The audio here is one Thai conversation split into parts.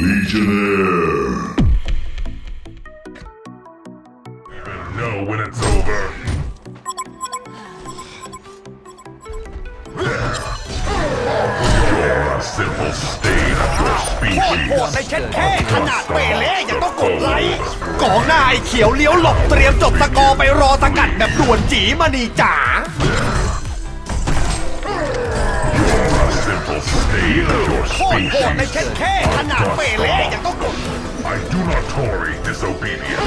Legionnaire. Know when it's over. You're a simple stain of your โคตร species. โหดในเช็ดแค่ขนาดเปเล่ยังต้องกดไลค์กองหน้าไอ้เขียวเลี้ยวหลบเตรียมจบสกอร์ไปรอสกัดแบบด่วนจีมานีจ๋า โคตรโหดในเช็ด species. แค่ขนาดเปเล่ยังต้องกด I do not tolerate disobedience.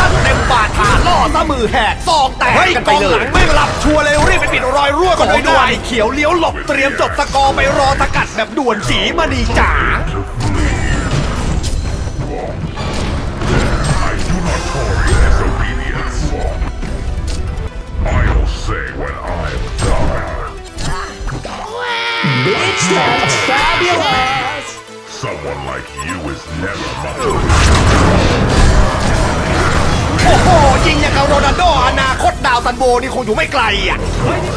ตั้งเต็มบาทาล่อซะมือแหกซองแตกกันไปเลยไม่หลับชัวร์เลยรีบไปปิดรอยรั่วก่อนเลยด้วยไอ้เขียวเลี้ยวหลบเตรียมจบสกอร์ไปรอสกัดแบบด่วนจีมานีจ๋า Bitch, that's fabulous! Someone like you is never much. โอ้โหยิงอย่างกับโรนัลโดอนาคตดาวซันโบนี่คงอยู่ไม่ไกลอะ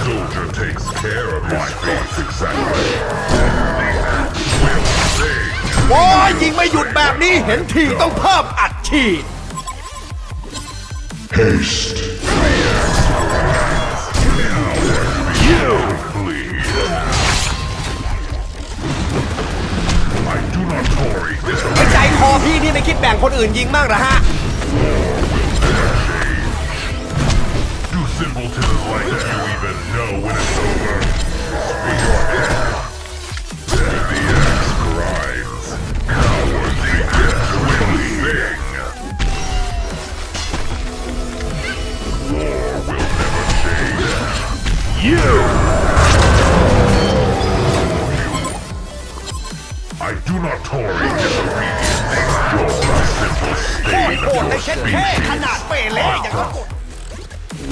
Soldier takes care of my thoughts exactly. Will sing. โอ้ยยิงไม่หยุดแบบนี้เห็นทีต้องเพิ่มอัดฉีด Haste. คิดแบ่งคนอื่นยิงบ้างหรอฮะ I do not tolerate น your เช็ดแค่ข species. นาดเปเล่อย่างก็กด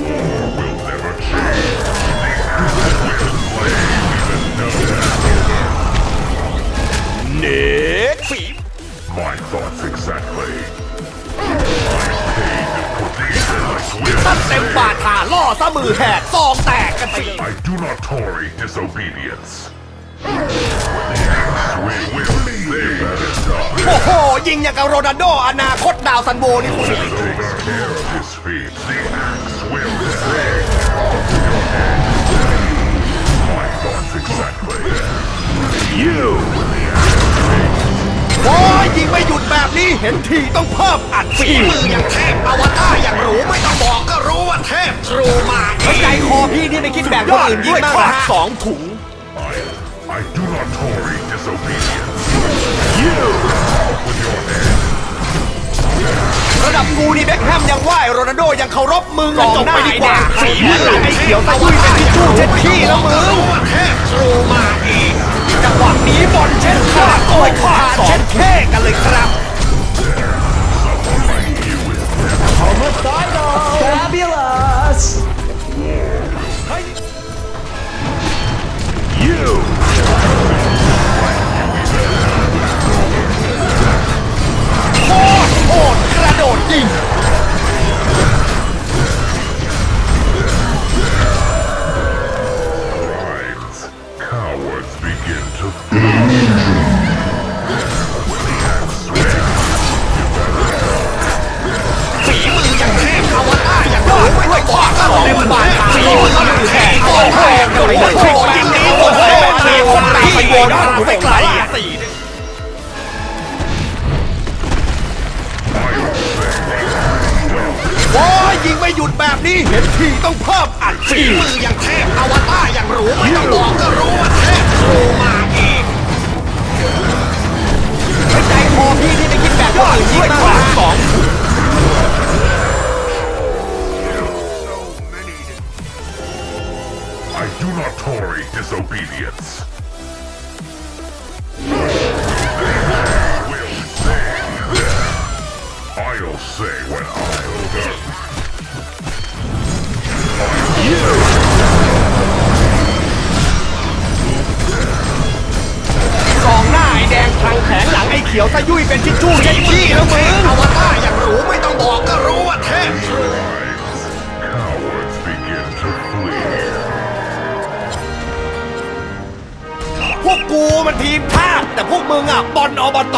War will never change. Do simpletons like you even know when it's over? เน็กฝี My thoughts exactly. I'm paid to put these in my ตั้ง will. เต็มบาทาล่อซะมือแหกซองแตกกันไปเลย I do not tolerate disobedience. โอ้โห ยิงอย่างกับโรนัลโดอนาคตดาวซันโบนี่คุณโอ้ยยิงไม่หยุดแบบนี้เห็นทีต้องเพิ่มอัดฝีมืออย่างเทพอวตารอย่างหรูไม่ต้องบอกก็รู้ว่าเทพทรูมาเองใจคอพี่นี่ไม่คิดแบ่งคนอื่นยิงมากสองถุง I do not tolerate disobedience. You. With your head. ระดับกูนี่เบ็คแฮมยังไหวโรนัลโดยังเคารพมึงจบไปดีกว่าฝีมือไอ้เขียวตะยุยเป็นทิชชู่เช็ดขี้แล้วมึงเทพทรูมาเองจังหวะนี้บอลเช็ดขาดโอ้ยขาด อกก็รู้ว่าบาดขาโลดมือแขกโอ้โหโอ้โหยิงนี้โอ้โหอนาคตตามไปโยนอยู่ไม่ไกลอะโอ้ยยิงไม่หยุดแบบนี้เห็นทีต้องเพิ่มอัดฝีมืออย่างเทพอวตารอย่างหรูไม่ต้องบอกก็รู้ว่าเทพทรูมาเองใจคอพี่ที่ไม่คิดแบบคนอื่นยิงมาก ขนหลังไอ้เขียวซะยุ่ยเป็นทิชชู่เช็ดขี้แล้วมึงอวตารอย่างหรูไม่ต้องบอกก็รู้ว่าเทพ Crimes. Cowards begin to flee. พวกกูมันทีมชาติแต่แต่พวกมึงอะบอลอบต